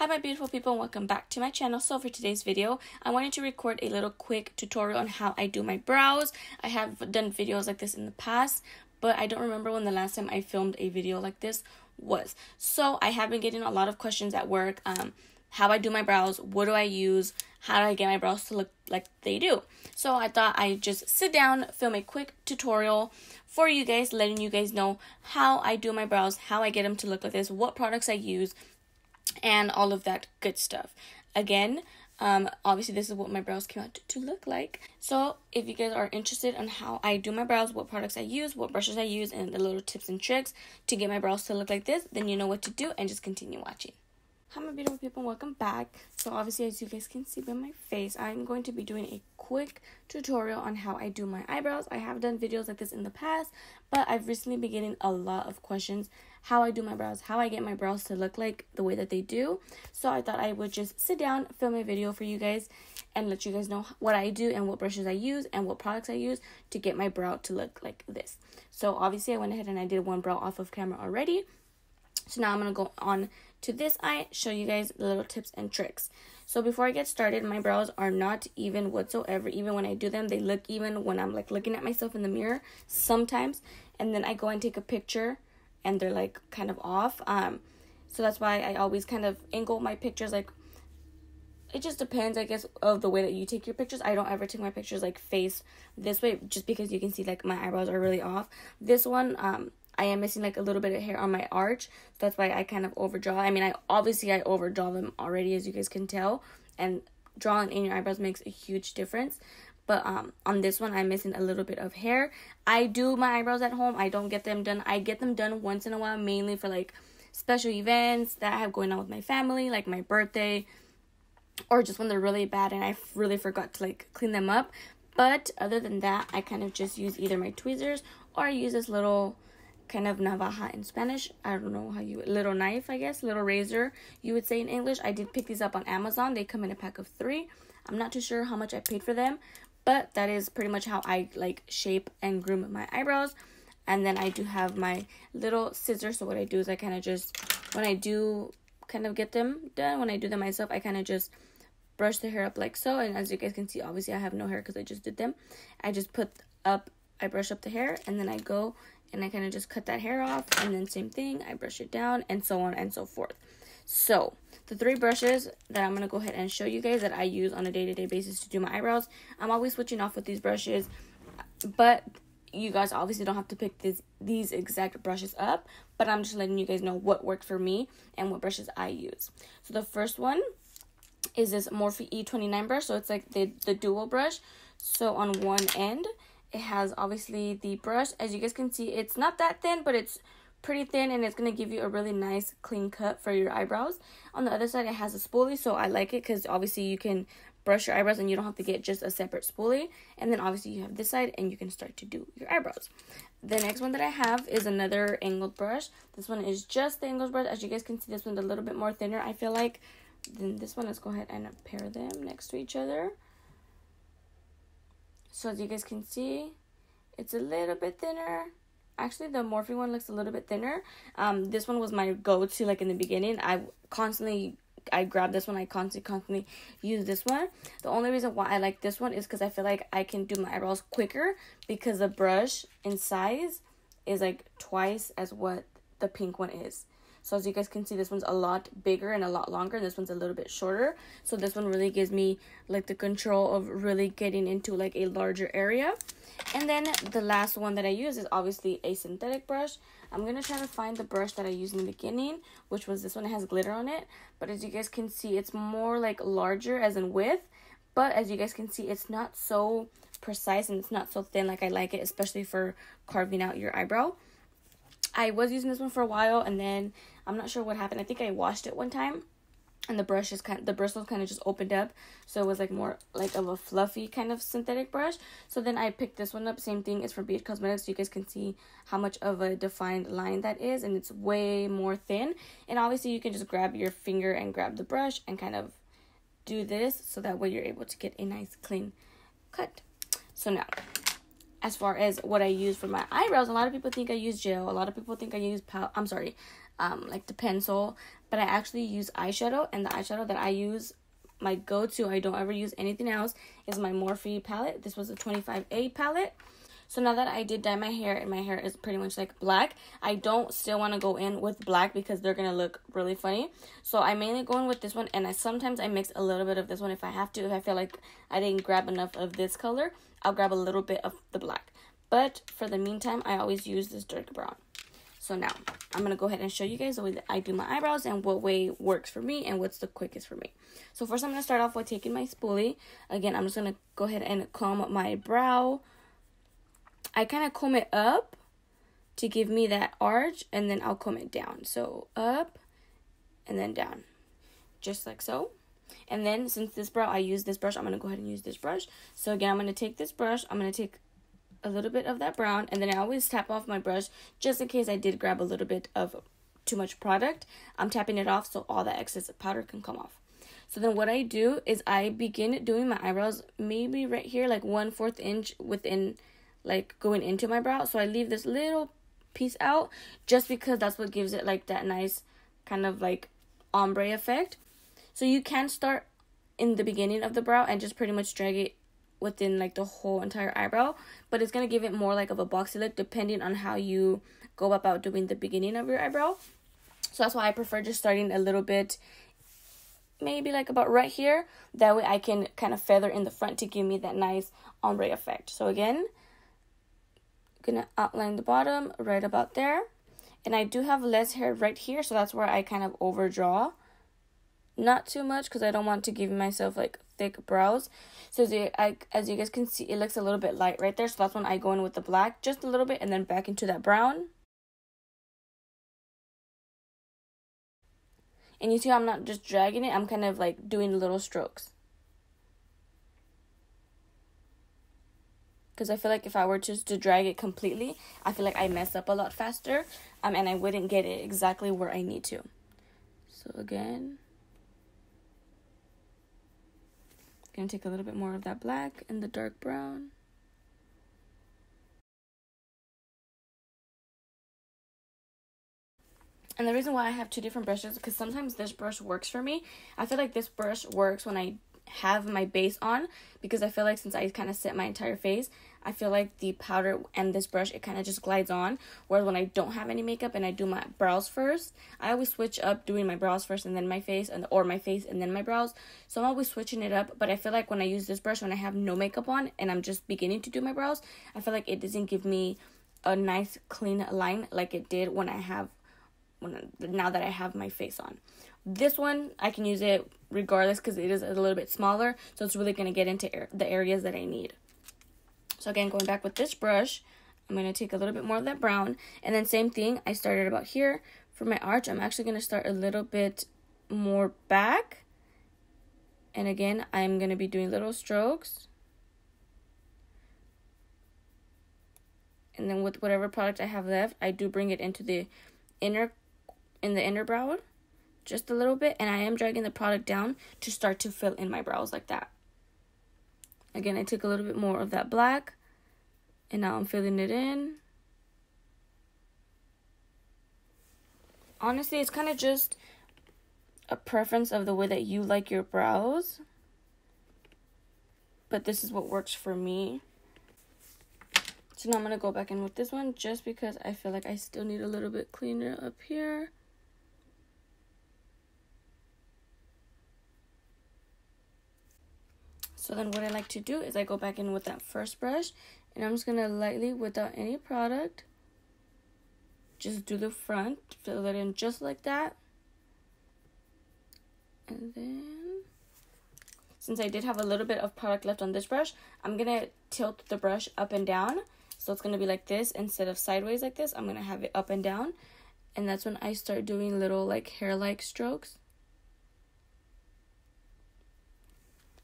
Hi my beautiful people and welcome back to my channel. So for today's video, I wanted to record a little quick tutorial on how I do my brows. I have done videos like this in the past, but I don't remember when the last time I filmed a video like this was. So I have been getting a lot of questions at work. Um, how I do my brows, what do I use, how do I get my brows to look like they do. So I thought I'd just sit down, film a quick tutorial for you guys, letting you guys know how I do my brows, how I get them to look like this, what products I use, and all of that good stuff. Again, um, obviously this is what my brows came out to, to, look like. So if you guys are interested on how I do my brows, what products I use, what brushes I use, and the little tips and tricks to get my brows to look like this, then you know what to do and just continue watching. Hi my beautiful people, welcome back. So obviously as you guys can see by my face, I'm going to be doing a quick tutorial on how I do my eyebrows. I have done videos like this in the past, but I've recently been getting a lot of questions how I do my brows, how I get my brows to look like the way that they do. So I thought I would just sit down, film a video for you guys and let you guys know what I do and what brushes I use and what products I use to get my brow to look like this. So obviously I went ahead and I did one brow off of camera already. So now I'm going to go on to this I show you guys little tips and tricks. So before I get started, my brows are not even whatsoever. Even when I do them, they look even when I'm like looking at myself in the mirror sometimes. And then I go and take a picture and they're like kind of off. Um, so that's why I always kind of angle my pictures like it just depends i guess of the way that you take your pictures i don't ever take my pictures like face this way just because you can see like my eyebrows are really off this one um I am missing like a little bit of hair on my arch. So that's why I kind of overdraw. I mean, I obviously I overdraw them already as you guys can tell. And drawing in your eyebrows makes a huge difference. But um on this one I'm missing a little bit of hair. I do my eyebrows at home. I don't get them done. I get them done once in a while mainly for like special events that I have going on with my family, like my birthday or just when they're really bad and I really forgot to like clean them up. But other than that, I kind of just use either my tweezers or I use this little kind of navaja in Spanish. I don't know how you little knife, I guess, little razor you would say in English. I did pick these up on Amazon. They come in a pack of 3. I'm not too sure how much I paid for them, but that is pretty much how I like shape and groom my eyebrows. And then I do have my little scissors. So what I do is I kind of just when I do kind of get them done, when I do them myself, I kind of just brush the hair up like so and as you guys can see obviously I have no hair because I just did them I just put up I brush up the hair and then I go and I kind of just cut that hair off and then same thing I brush it down and so on and so forth. So the three brushes that I'm going to go ahead and show you guys that I use on a day-to-day -day basis to do my eyebrows I'm always switching off with these brushes but you guys obviously don't have to pick this, these exact brushes up but I'm just letting you guys know what worked for me and what brushes I use. So the first one is this Morphe E29 brush so it's like the, the dual brush. So on one end it has obviously the brush. As you guys can see it's not that thin but it's pretty thin and it's going to give you a really nice clean cut for your eyebrows. On the other side it has a spoolie so i like it because obviously you can brush your eyebrows and you don't have to get just a separate spoolie. And then obviously you have this side and you can start to do your eyebrows. The next one that i have is another angled brush. This one is just the angled brush. As you guys can see this one's a little bit more thinner i feel like then this one. Let's go ahead and pair them next to each other so as you guys can see, it's a little bit thinner. Actually, the Morphe one looks a little bit thinner. Um, this one was my go-to, like, in the beginning. I constantly, I grabbed this one. I constantly, constantly use this one. The only reason why I like this one is because I feel like I can do my eyebrows quicker because the brush in size is, like, twice as what the pink one is. So as you guys can see, this one's a lot bigger and a lot longer. And this one's a little bit shorter. So this one really gives me like the control of really getting into like a larger area. And then the last one that I use is obviously a synthetic brush. I'm going to try to find the brush that I used in the beginning, which was this one. It has glitter on it. But as you guys can see, it's more like larger as in width. But as you guys can see, it's not so precise and it's not so thin like I like it, especially for carving out your eyebrow. I was using this one for a while and then I'm not sure what happened. I think I washed it one time and the brush is kind of, the bristles kind of just opened up so it was like more like of a fluffy kind of synthetic brush. So then i picked this one up. Same thing it's from BH Cosmetics so you guys can see how much of a defined line that is and it's way more thin. And obviously you can just grab your finger and grab the brush and kind of do this so that way you're able to get a nice clean cut. So now as far as what I use for my eyebrows, a lot of people think I use gel. A lot of people think I use pow- I'm sorry, um, like the pencil. but I actually use eyeshadow, and the eyeshadow that I use, my go-to, I don't ever use anything else, is my Morphe palette. This was a 25A palette. So now that I did dye my hair and my hair is pretty much like black, I don't still want to go in with black because they're going to look really funny. So I mainly go in with this one and I sometimes I mix a little bit of this one if I have to. If I feel like I didn't grab enough of this color, I'll grab a little bit of the black. But for the meantime, I always use this dark brown. So now, I'm going to go ahead and show you guys the way that I do my eyebrows and what way works for me and what's the quickest for me. So first I'm going to start off with taking my spoolie. Again, I'm just going to go ahead and comb my brow I kind of comb it up to give me that arch and then I'll comb it down. So up and then down. Just like so. And then since this brow, I use this brush, I'm going to go ahead and use this brush. So again, I'm going to take this brush, I'm going to take a little bit of that brown and then I always tap off my brush just in case I did grab a little bit of too much product. I'm tapping it off so all the excess powder can come off. So then what I do is I begin doing my eyebrows maybe right here like one fourth inch within like going into my brow. So I leave this little piece out just because that's what gives it like that nice kind of like ombre effect. So you can start in the beginning of the brow and just pretty much drag it within like the whole entire eyebrow, but it's going to give it more like of a boxy look depending on how you go about doing the beginning of your eyebrow. So that's why I prefer just starting a little bit maybe like about right here. That way I can kind of feather in the front to give me that nice ombre effect. So again, gonna outline the bottom right about there. And I do have less hair right here so that's where I kind of overdraw. Not too much because I don't want to give myself like thick brows. So as you, I, as you guys can see it looks a little bit light right there so that's when I go in with the black just a little bit and then back into that brown. And you see I'm not just dragging it I'm kind of like doing little strokes because I feel like if I were just to drag it completely, I feel like I mess up a lot faster um, and I wouldn't get it exactly where I need to. So again, gonna take a little bit more of that black and the dark brown. And the reason why I have two different brushes because sometimes this brush works for me. I feel like this brush works when I have my base on because I feel like since I kind of set my entire face, I feel like the powder and this brush, it kind of just glides on. Whereas when I don't have any makeup and I do my brows first, I always switch up doing my brows first and then my face, and or my face and then my brows. So I'm always switching it up. But I feel like when I use this brush, when I have no makeup on and I'm just beginning to do my brows, I feel like it doesn't give me a nice clean line like it did when I have when now that I have my face on. This one I can use it regardless because it is a little bit smaller, so it's really gonna get into the areas that I need. So again, going back with this brush, I'm going to take a little bit more of that brown. And then same thing, I started about here. For my arch, I'm actually going to start a little bit more back. And again, I'm going to be doing little strokes. And then with whatever product I have left, I do bring it into the inner, in the inner brow just a little bit. And I am dragging the product down to start to fill in my brows like that. Again, I took a little bit more of that black and now I'm filling it in. Honestly, it's kind of just a preference of the way that you like your brows. But this is what works for me. So now I'm going to go back in with this one just because I feel like I still need a little bit cleaner up here. So then what I like to do is I go back in with that first brush and I'm just going to lightly, without any product, just do the front, fill it in just like that. And then, since I did have a little bit of product left on this brush, I'm going to tilt the brush up and down. So it's going to be like this instead of sideways like this. I'm going to have it up and down. And that's when I start doing little like hair-like strokes.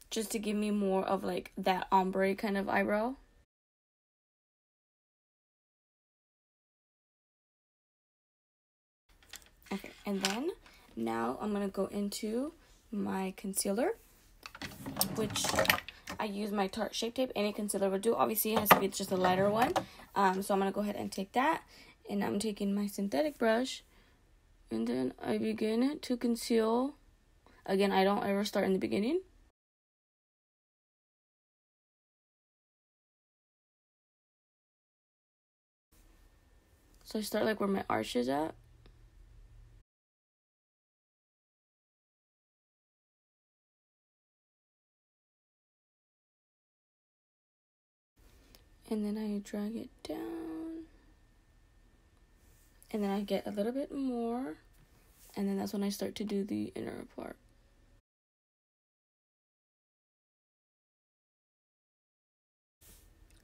Just to give me more of like that ombre kind of eyebrow. Okay, and then now I'm gonna go into my concealer, which I use my Tarte Shape Tape. Any concealer would do. Obviously, it has to be just a lighter one. Um, so I'm gonna go ahead and take that, and I'm taking my synthetic brush, And then I begin to conceal. Again, I don't ever start in the beginning. So I start like where my arch is at. and then I drag it down and then I get a little bit more and then that's when I start to do the inner part.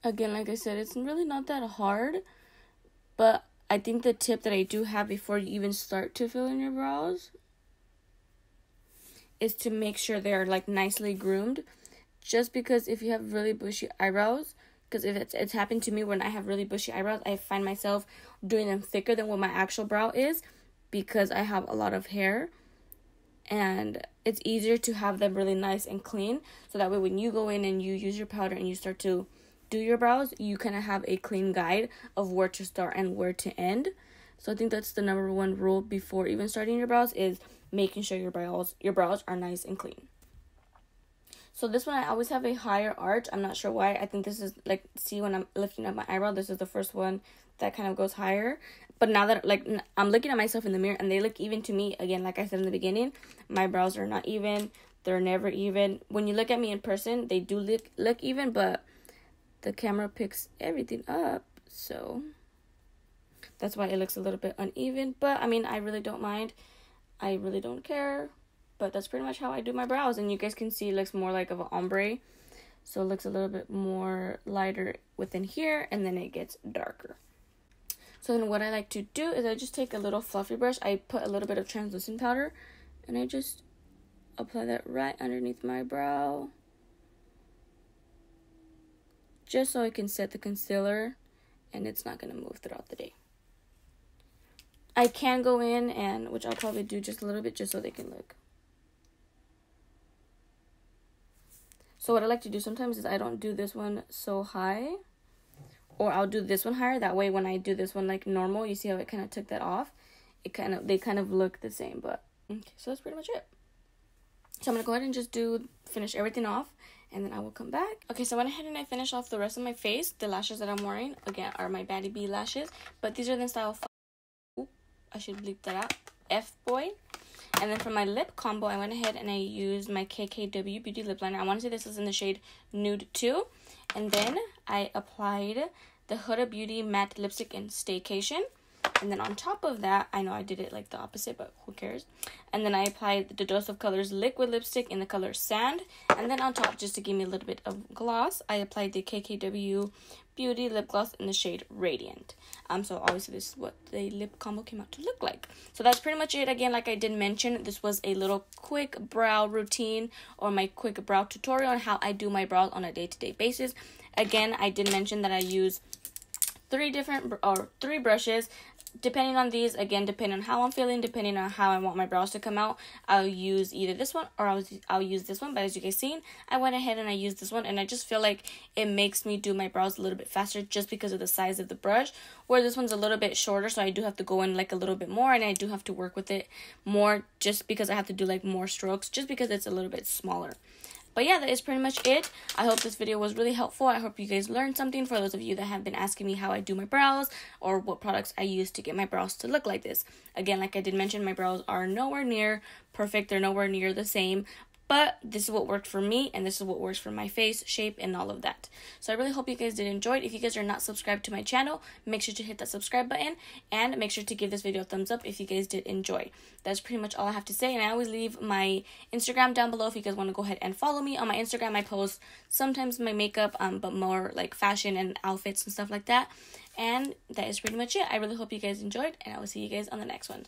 Again, like I said, it's really not that hard, but I think the tip that I do have before you even start to fill in your brows is to make sure they're like nicely groomed. Just because if you have really bushy eyebrows, because if it's it's happened to me when I have really bushy eyebrows, I find myself doing them thicker than what my actual brow is because I have a lot of hair and it's easier to have them really nice and clean so that way when you go in and you use your powder and you start to do your brows, you kind of have a clean guide of where to start and where to end. So I think that's the number one rule before even starting your brows is making sure your brows your brows are nice and clean. So this one I always have a higher arch. I'm not sure why. I think this is like see when I'm lifting up my eyebrow, this is the first one that kind of goes higher. But now that like I'm looking at myself in the mirror and they look even to me again, like I said in the beginning, my brows are not even. They're never even. When you look at me in person, they do look look even, but the camera picks everything up. So that's why it looks a little bit uneven. But I mean, I really don't mind. I really don't care but that's pretty much how I do my brows and you guys can see it looks more like of an ombre so it looks a little bit more lighter within here and then it gets darker so then what I like to do is I just take a little fluffy brush I put a little bit of translucent powder and I just apply that right underneath my brow just so I can set the concealer and it's not going to move throughout the day. I can go in and, which I'll probably do just a little bit just so they can look. So what I like to do sometimes is I don't do this one so high. Or I'll do this one higher. That way when I do this one like normal, you see how it kind of took that off? It kind of, they kind of look the same. But, okay, so that's pretty much it. So I'm to go ahead and just do, finish everything off. And then I will come back. Okay, so I went ahead and I finished off the rest of my face. The lashes that I'm wearing, again, are my Baddie B lashes. But these are the style, Oop, I should bleep that out. F-Boy. And then for my lip combo, I went ahead and I used my KKW Beauty Lip Liner. I want to say this is in the shade Nude 2. And then I applied the Huda Beauty Matte Lipstick in Staycation. And then on top of that, I know I did it like the opposite, but who cares? And then I applied the Dose of Colors liquid lipstick in the color Sand. And then on top, just to give me a little bit of gloss, I applied the KKW Beauty lip gloss in the shade Radiant. Um, so obviously this is what the lip combo came out to look like. So that's pretty much it. Again, like I did mention, this was a little quick brow routine or my quick brow tutorial on how I do my brows on a day-to-day -day basis. Again, I did mention that I use three different or three brushes depending on these, again, depending on how I'm feeling, depending on how I want my brows to come out, I'll use either this one or I'll, I'll use this one. But as you guys seen, I went ahead and I used this one. And I just feel like it makes me do my brows a little bit faster just because of the size of the brush. Where this one's a little bit shorter, so I do have to go in like a little bit more. And I do have to work with it more just because I have to do like more strokes just because it's a little bit smaller. But yeah, that is pretty much it. I hope this video was really helpful. I hope you guys learned something for those of you that have been asking me how I do my brows or what products I use to get my brows to look like this. Again, like I did mention, my brows are nowhere near perfect. They're nowhere near the same, but this is what worked for me, and this is what works for my face, shape, and all of that. So I really hope you guys did enjoy it. If you guys are not subscribed to my channel, make sure to hit that subscribe button, and make sure to give this video a thumbs up if you guys did enjoy. That's pretty much all I have to say, and I always leave my Instagram down below if you guys want to go ahead and follow me. On my Instagram, I post sometimes my makeup, um, but more like fashion and outfits and stuff like that. And that is pretty much it. I really hope you guys enjoyed, and I will see you guys on the next one.